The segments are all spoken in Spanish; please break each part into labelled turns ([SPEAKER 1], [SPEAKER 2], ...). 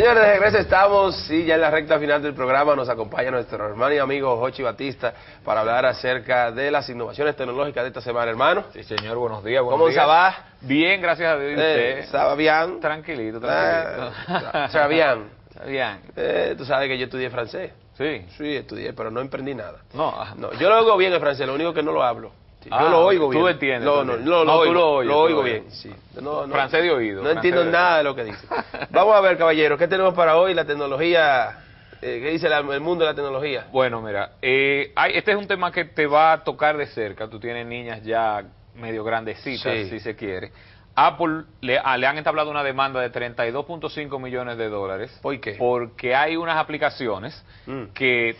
[SPEAKER 1] Señores, de regreso estamos y ya en la recta final del programa nos acompaña nuestro hermano y amigo Jochi Batista para hablar acerca de las innovaciones tecnológicas de esta semana, hermano.
[SPEAKER 2] Sí, señor, buenos días. Buenos
[SPEAKER 1] ¿Cómo
[SPEAKER 2] días.
[SPEAKER 1] se va?
[SPEAKER 2] Bien, gracias a Dios. ¿y
[SPEAKER 1] Eh? ¿Estaba bien?
[SPEAKER 2] Tranquilito,
[SPEAKER 1] Ah,
[SPEAKER 2] tranquilito.
[SPEAKER 1] ¿Está bien?
[SPEAKER 2] Bien.
[SPEAKER 1] Eh, tú sabes que yo estudié francés.
[SPEAKER 2] Sí.
[SPEAKER 1] Sí, estudié, pero no emprendí nada.
[SPEAKER 2] No,
[SPEAKER 1] No, yo lo oigo bien el francés, lo único que no lo hablo. Sí, yo
[SPEAKER 2] Ah,
[SPEAKER 1] lo oigo
[SPEAKER 2] tú
[SPEAKER 1] bien.
[SPEAKER 2] entiendes,
[SPEAKER 1] No,
[SPEAKER 2] tú
[SPEAKER 1] no,
[SPEAKER 2] entiendes.
[SPEAKER 1] no, lo
[SPEAKER 2] No, tú
[SPEAKER 1] oigo,
[SPEAKER 2] lo oyes,
[SPEAKER 1] lo oigo bien. Sí. No, no,
[SPEAKER 2] Francés de oído,
[SPEAKER 1] No entiendo
[SPEAKER 2] de
[SPEAKER 1] nada de lo que dice. Vamos a ver, caballero, ¿qué tenemos para hoy? La tecnología, eh, ¿qué dice la- el mundo de la tecnología?
[SPEAKER 2] Bueno, mira, eh, hay- este es un tema que te va a tocar de cerca. Tú tienes niñas ya medio grandecitas,
[SPEAKER 1] Sí.
[SPEAKER 2] si se quiere. Apple le, ah, le han entablado una demanda de 32.5 millones de dólares.
[SPEAKER 1] ¿Por qué?
[SPEAKER 2] Porque hay unas aplicaciones
[SPEAKER 1] Mm.
[SPEAKER 2] que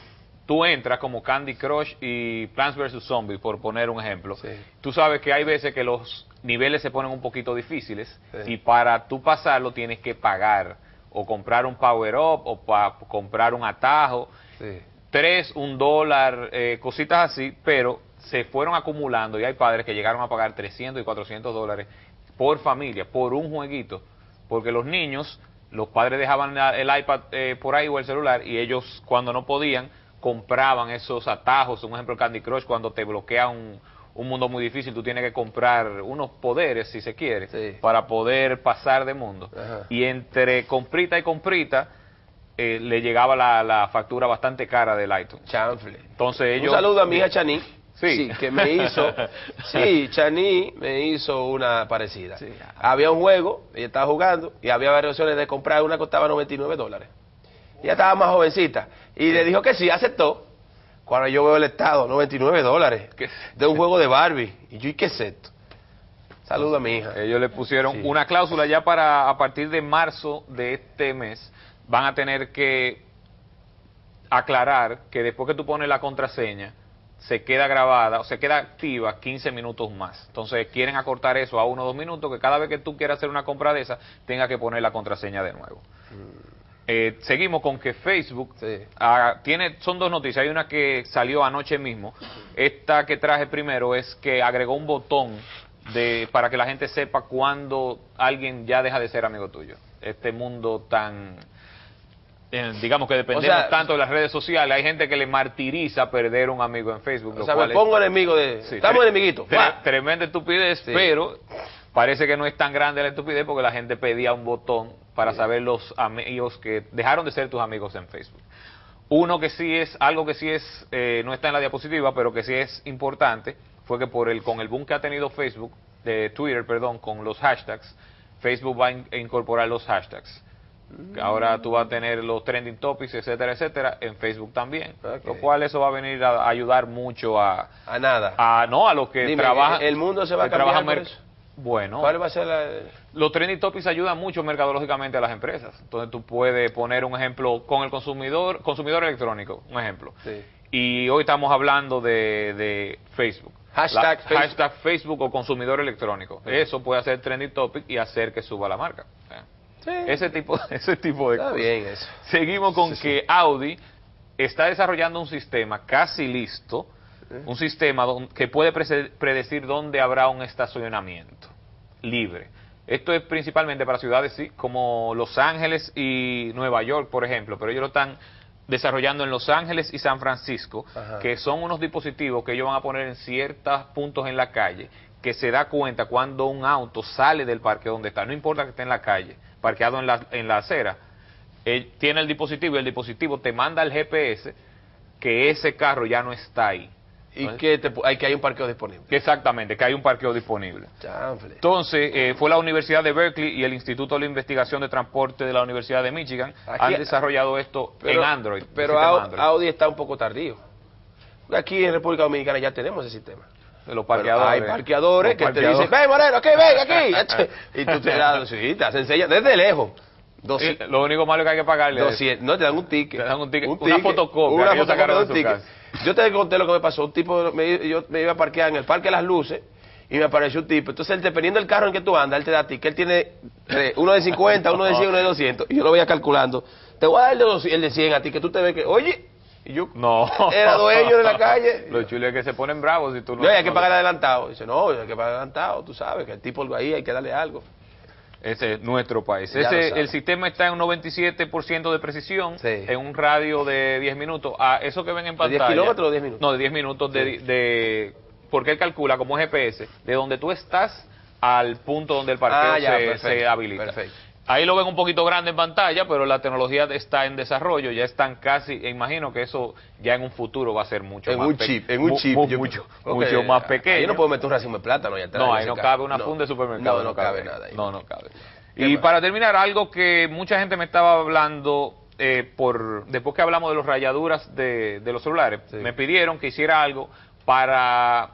[SPEAKER 2] tú entras como Candy Crush y Plants vs. Zombies, por poner un ejemplo.
[SPEAKER 1] Sí.
[SPEAKER 2] Tú sabes que hay veces que los niveles se ponen un poquito difíciles
[SPEAKER 1] Sí.
[SPEAKER 2] y para tú pasarlo tienes que pagar o comprar un power up o pa- comprar un atajo
[SPEAKER 1] Sí.
[SPEAKER 2] tres, un dólar, eh, cositas así, pero se fueron acumulando y hay padres que llegaron a pagar 300 y 400 dólares por familia, por un jueguito, porque los niños, los padres dejaban el iPad eh, por ahí o el celular y ellos cuando no podían compraban esos atajos, un ejemplo Candy Crush, cuando te bloquea un, un mundo muy difícil, tú tienes que comprar unos poderes, si se quiere,
[SPEAKER 1] Sí.
[SPEAKER 2] para poder pasar de mundo.
[SPEAKER 1] Ajá.
[SPEAKER 2] Y entre comprita y comprita, eh, le llegaba la, la factura bastante cara del iTunes.
[SPEAKER 1] Chanfle.
[SPEAKER 2] Entonces ellos...
[SPEAKER 1] Un saludo a mi hija Chani.
[SPEAKER 2] Sí.
[SPEAKER 1] que me hizo. Sí, Chani me hizo una parecida.
[SPEAKER 2] Sí.
[SPEAKER 1] Había un juego, ella estaba jugando, y había varias opciones de comprar. Una costaba 99 dólares. Ella estaba más jovencita. Y le dijo que sí, aceptó. Cuando yo veo el estado, 99 dólares. De un juego de Barbie. Y yo, ¿y qué es esto? Saludo a mi hija.
[SPEAKER 2] Ellos le pusieron
[SPEAKER 1] Sí.
[SPEAKER 2] una cláusula ya para a partir de marzo de este mes van a tener que aclarar que después que tú pones la contraseña se queda grabada o se queda activa 15 minutos más. Entonces quieren acortar eso a uno o dos minutos que cada vez que tú quieras hacer una compra de esa tenga que poner la contraseña de nuevo. Eh, seguimos con que Facebook
[SPEAKER 1] Sí.
[SPEAKER 2] ah, tiene son dos noticias. Hay una que salió anoche mismo. Esta que traje primero es que agregó un botón de para que la gente sepa cuando alguien ya deja de ser amigo tuyo. Este mundo tan eh, digamos que dependemos
[SPEAKER 1] O sea,
[SPEAKER 2] tanto de las redes sociales. Hay gente que le martiriza perder un amigo en Facebook.
[SPEAKER 1] O
[SPEAKER 2] lo
[SPEAKER 1] sea,
[SPEAKER 2] cual
[SPEAKER 1] me
[SPEAKER 2] es-
[SPEAKER 1] pongo enemigo de...
[SPEAKER 2] Sí,
[SPEAKER 1] Estamos
[SPEAKER 2] tre-
[SPEAKER 1] enemiguitos.
[SPEAKER 2] Tremenda estupidez,
[SPEAKER 1] Sí.
[SPEAKER 2] pero parece que no es tan grande la estupidez porque la gente pedía un botón para saber los amigos que dejaron de ser tus amigos en Facebook. Uno que sí es, algo que sí es, eh, no está en la diapositiva, pero que sí es importante, fue que por el, con el boom que ha tenido Facebook, de Twitter, perdón, con los hashtags, Facebook va a in- a incorporar los hashtags. Que Ahora tú vas a tener los trending topics, etcétera, etcétera, en Facebook también.
[SPEAKER 1] Ok.
[SPEAKER 2] Lo cual eso va a venir a ayudar mucho a,
[SPEAKER 1] A nada.
[SPEAKER 2] a no a los que
[SPEAKER 1] Dime,
[SPEAKER 2] trabajan
[SPEAKER 1] ¿el mundo se va a cambiar
[SPEAKER 2] bueno
[SPEAKER 1] ¿Cuál va a ser la...?
[SPEAKER 2] los trending topics ayudan mucho mercadológicamente a las empresas entonces tú puedes poner un ejemplo con el consumidor consumidor electrónico un ejemplo
[SPEAKER 1] Sí.
[SPEAKER 2] y hoy estamos hablando de, de Facebook
[SPEAKER 1] Hashtag
[SPEAKER 2] La-
[SPEAKER 1] Facebook.
[SPEAKER 2] hashtag Facebook o consumidor electrónico eso puede hacer trending topic y hacer que suba la marca
[SPEAKER 1] Sí.
[SPEAKER 2] ese tipo ese tipo de
[SPEAKER 1] Está
[SPEAKER 2] cosas
[SPEAKER 1] bien eso.
[SPEAKER 2] Seguimos con que Audi está desarrollando un sistema casi listo, un sistema que puede predecir dónde habrá un estacionamiento libre. Esto es principalmente para ciudades sí, como Los Ángeles y Nueva York, por ejemplo, pero ellos lo están desarrollando en Los Ángeles y San Francisco,
[SPEAKER 1] Ajá.
[SPEAKER 2] que son unos dispositivos que ellos van a poner en ciertos puntos en la calle, que se da cuenta cuando un auto sale del parque donde está, no importa que esté en la calle, parqueado en la, en la acera, él tiene el dispositivo y el dispositivo te manda el GPS que ese carro ya no está ahí.
[SPEAKER 1] Y que, te, hay que hay un parqueo disponible.
[SPEAKER 2] Exactamente, que hay un parqueo disponible.
[SPEAKER 1] Chanfle.
[SPEAKER 2] Entonces, eh, fue la Universidad de Berkeley y el Instituto de Investigación de Transporte de la Universidad de Michigan
[SPEAKER 1] Aquí-
[SPEAKER 2] han desarrollado esto en Android.
[SPEAKER 1] Pero
[SPEAKER 2] Android,
[SPEAKER 1] Audi está un poco tardío. Aquí en República Dominicana ya tenemos ese sistema.
[SPEAKER 2] de los
[SPEAKER 1] Pero
[SPEAKER 2] parqueadores.
[SPEAKER 1] hay parqueadores que
[SPEAKER 2] parqueadores.
[SPEAKER 1] te dicen, ven Moreno, aquí, ven, aquí. y tú te das, sí, te enseñan desde lejos.
[SPEAKER 2] Lo único malo que hay que pagarle.
[SPEAKER 1] 200, no, te dan un ticket.
[SPEAKER 2] Te dan un ticket, una fotocopia
[SPEAKER 1] Una fotocopia de un ticket. Yo te conté lo que me pasó. Un tipo, me, yo me iba a parquear en el Parque de las Luces y me apareció un tipo. Entonces, él, dependiendo del carro en que tú andas, él te da ticket. Él tiene eh, uno de 50, uno de 100, uno de 200. Y yo lo voy calculando. Te voy a dar el de, 200, el de 100 a ti, que tú te ves que, oye, y yo
[SPEAKER 2] No.
[SPEAKER 1] era dueño de la calle.
[SPEAKER 2] Lo chulo es que se ponen bravos si tú no.
[SPEAKER 1] No, y hay que pagar adelantado. Dice, no, hay que pagar adelantado, tú sabes, que el tipo ahí hay que darle algo.
[SPEAKER 2] Ese es nuestro país. Ese, el sistema está en un 97% de precisión,
[SPEAKER 1] Sí.
[SPEAKER 2] en un radio de 10 minutos. Ah, eso que ven en
[SPEAKER 1] ¿De 10
[SPEAKER 2] pantalla.
[SPEAKER 1] kilómetros o 10 minutos?
[SPEAKER 2] No, de 10 minutos. De,
[SPEAKER 1] Sí.
[SPEAKER 2] de- porque él calcula como GPS de donde tú estás al punto donde el parqueo
[SPEAKER 1] Ah, ya,
[SPEAKER 2] se,
[SPEAKER 1] perfecto,
[SPEAKER 2] se habilita.
[SPEAKER 1] perfecto.
[SPEAKER 2] Ahí lo ven un poquito grande en pantalla, pero la tecnología está en desarrollo, ya están casi, e imagino que eso ya en un futuro va a ser mucho
[SPEAKER 1] En
[SPEAKER 2] más
[SPEAKER 1] un
[SPEAKER 2] pe-
[SPEAKER 1] chip, en un chip.
[SPEAKER 2] mu-
[SPEAKER 1] yo-
[SPEAKER 2] mucho, mucho más
[SPEAKER 1] Ahí
[SPEAKER 2] pequeño.
[SPEAKER 1] no puedo meter un racimo de plátano ahí atrás.
[SPEAKER 2] No, ahí no cabe una
[SPEAKER 1] No.
[SPEAKER 2] funda de supermercado.
[SPEAKER 1] No, no cabe nada ahí.
[SPEAKER 2] No, no cabe.
[SPEAKER 1] ¿Qué
[SPEAKER 2] Y
[SPEAKER 1] más?
[SPEAKER 2] para terminar, algo que mucha gente me estaba hablando eh, por después que hablamos de las rayaduras de, de los celulares,
[SPEAKER 1] Sí.
[SPEAKER 2] me pidieron que hiciera algo para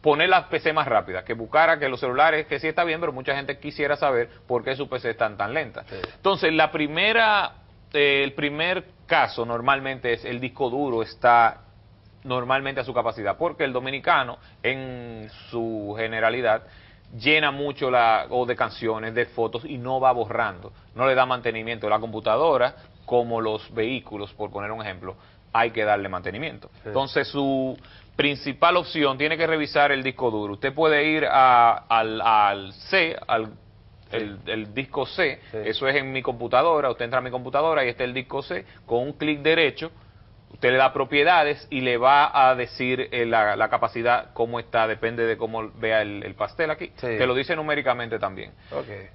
[SPEAKER 2] poner las PC más rápidas, que buscara que los celulares, que sí está bien, pero mucha gente quisiera saber por qué su PC están tan lenta.
[SPEAKER 1] Sí.
[SPEAKER 2] Entonces, la primera, eh, el primer caso normalmente es el disco duro está normalmente a su capacidad, porque el dominicano, en su generalidad, llena mucho la, o de canciones, de fotos y no va borrando, no le da mantenimiento. La computadora, como los vehículos, por poner un ejemplo, hay que darle mantenimiento.
[SPEAKER 1] Sí.
[SPEAKER 2] Entonces, su principal opción tiene que revisar el disco duro. Usted puede ir a- al, al C, al el, el disco C,
[SPEAKER 1] Sí.
[SPEAKER 2] eso es en mi computadora, usted entra a mi computadora y está el disco C, con un clic derecho, usted le da propiedades y le va a decir eh, la, la capacidad, cómo está, depende de cómo vea el, el pastel aquí,
[SPEAKER 1] Sí.
[SPEAKER 2] te lo dice numéricamente también.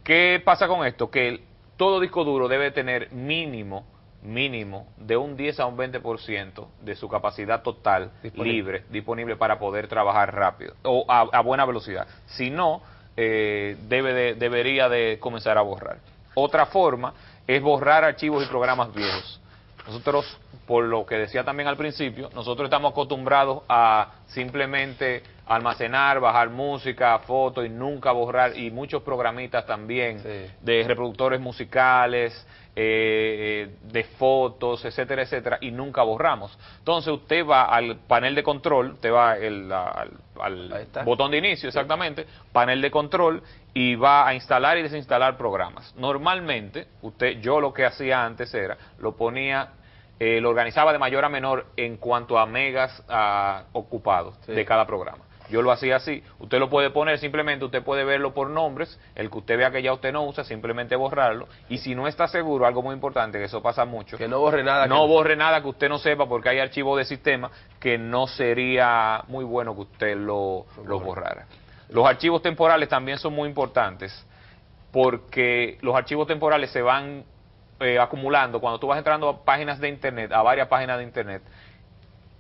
[SPEAKER 2] ¿Qué pasa con esto? Que el- todo disco duro debe tener mínimo, mínimo, de un 10 a un 20% de su capacidad total
[SPEAKER 1] Disponible.
[SPEAKER 2] libre, disponible para poder trabajar rápido o a, a buena velocidad. Si no, eh, debe de- debería de comenzar a borrar. Otra forma es borrar archivos y programas viejos. Nosotros, por lo que decía también al principio, nosotros estamos acostumbrados a simplemente almacenar, bajar música, fotos y nunca borrar, y muchos programitas también
[SPEAKER 1] Sí.
[SPEAKER 2] de reproductores musicales, eh, eh, de fotos, etcétera, etcétera, y nunca borramos. Entonces usted va al panel de control, usted va el- al, botón de inicio, exactamente, panel de control, y va a instalar y desinstalar programas. Normalmente, usted, yo lo que hacía antes era, lo ponía, eh, lo organizaba de mayor a menor en cuanto a megas ocupados
[SPEAKER 1] Sí.
[SPEAKER 2] de cada programa. Yo lo hacía así. Usted lo puede poner simplemente, usted puede verlo por nombres, el que usted vea que ya usted no usa, simplemente borrarlo. Y si no está seguro, algo muy importante, que eso pasa mucho,
[SPEAKER 1] Que no borre nada.
[SPEAKER 2] no
[SPEAKER 1] que-
[SPEAKER 2] borre nada que usted no sepa porque hay archivos de sistema que no sería muy bueno que usted lo, lo borrara. Los archivos temporales también son muy importantes porque los archivos temporales se van eh, acumulando cuando tú vas entrando a páginas de internet, a varias páginas de internet.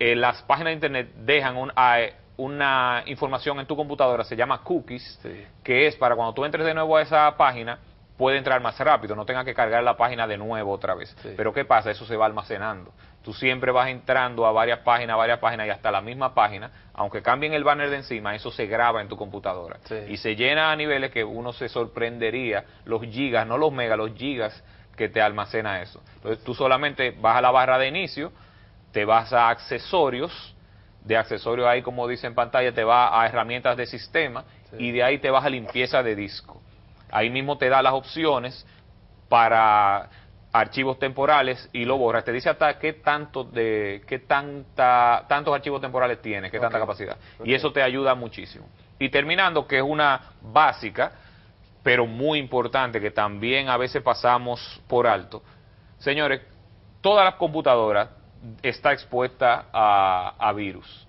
[SPEAKER 2] eh, las páginas de internet dejan un- a- una información en tu computadora, se llama cookies,
[SPEAKER 1] Sí.
[SPEAKER 2] que es para cuando tú entres de nuevo a esa página, puede entrar más rápido, no tenga que cargar la página de nuevo otra vez.
[SPEAKER 1] Sí.
[SPEAKER 2] Pero ¿qué pasa? Eso se va almacenando. Tú siempre vas entrando a varias páginas, varias páginas y hasta la misma página, aunque cambien el banner de encima, eso se graba en tu computadora.
[SPEAKER 1] Sí.
[SPEAKER 2] Y se llena a niveles que uno se sorprendería, los gigas, no los megas, los gigas que te almacena eso. Entonces tú solamente vas a la barra de inicio, te vas a accesorios, de accesorios ahí como dice en pantalla, te va a herramientas de sistema
[SPEAKER 1] Sí.
[SPEAKER 2] y de ahí te vas a limpieza de disco. Ahí mismo te da las opciones para archivos temporales y lo borras. Te dice hasta qué tanto de qué tanta tantos archivos temporales tienes, qué tanta capacidad. Y eso te ayuda muchísimo. Y terminando, que es una básica, pero muy importante, que también a veces pasamos por alto. Señores, todas las computadoras está expuesta a, a virus.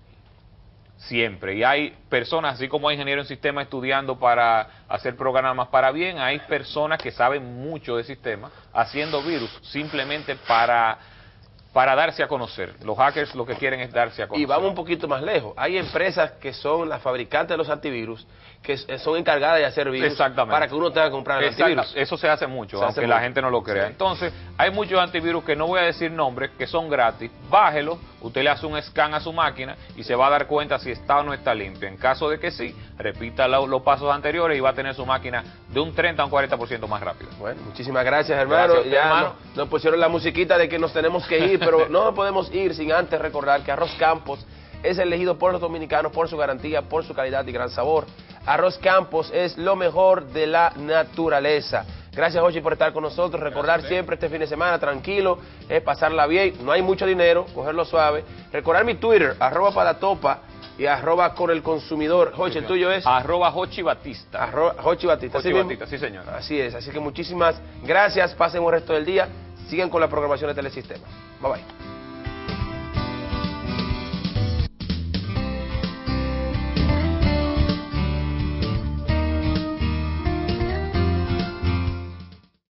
[SPEAKER 2] Siempre. Y hay personas, así como hay ingenieros en sistemas estudiando para hacer programas para bien, hay personas que saben mucho de sistemas haciendo virus simplemente para, para darse a conocer. Los hackers lo que quieren es darse a conocer.
[SPEAKER 1] Y vamos un poquito más lejos. Hay empresas que son las fabricantes de los antivirus que s- son encargadas de hacer virus
[SPEAKER 2] Exactamente.
[SPEAKER 1] para que uno tenga que comprar el antivirus.
[SPEAKER 2] Eso se hace mucho,
[SPEAKER 1] Se hace
[SPEAKER 2] aunque la
[SPEAKER 1] mucho.
[SPEAKER 2] gente no lo crea.
[SPEAKER 1] Sí.
[SPEAKER 2] Entonces, hay muchos antivirus que no voy a decir nombres, que son gratis. Bájelo, usted le hace un scan a su máquina y se va a dar cuenta si está o no está limpio. En caso de que sí, repita lo- los pasos anteriores y va a tener su máquina de un 30 a un 40% más rápido.
[SPEAKER 1] Bueno, muchísimas gracias, hermano.
[SPEAKER 2] Gracias a usted,
[SPEAKER 1] ya
[SPEAKER 2] hermano.
[SPEAKER 1] Nos, nos pusieron la musiquita de que nos tenemos que ir, pero no podemos ir sin antes recordar que Arroz Campos es elegido por los dominicanos por su garantía, por su calidad y gran sabor. Arroz Campos es lo mejor de la naturaleza. Gracias, Ochi, por estar con nosotros. Recordar siempre este fin de semana, tranquilo, es pasarla bien. No hay mucho dinero, cogerlo suave. Recordar mi Twitter, arroba para topa, y arroba con el consumidor. Jochi, el tuyo es
[SPEAKER 2] Arroba Jochi Batista.
[SPEAKER 1] arroba Jochi Batista.
[SPEAKER 2] Jochi
[SPEAKER 1] mismo.
[SPEAKER 2] Batista, sí, señor.
[SPEAKER 1] Así es, así que muchísimas gracias, pasen un resto del día, sigan con la programación de Telesistema. Bye bye.